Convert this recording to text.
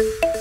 you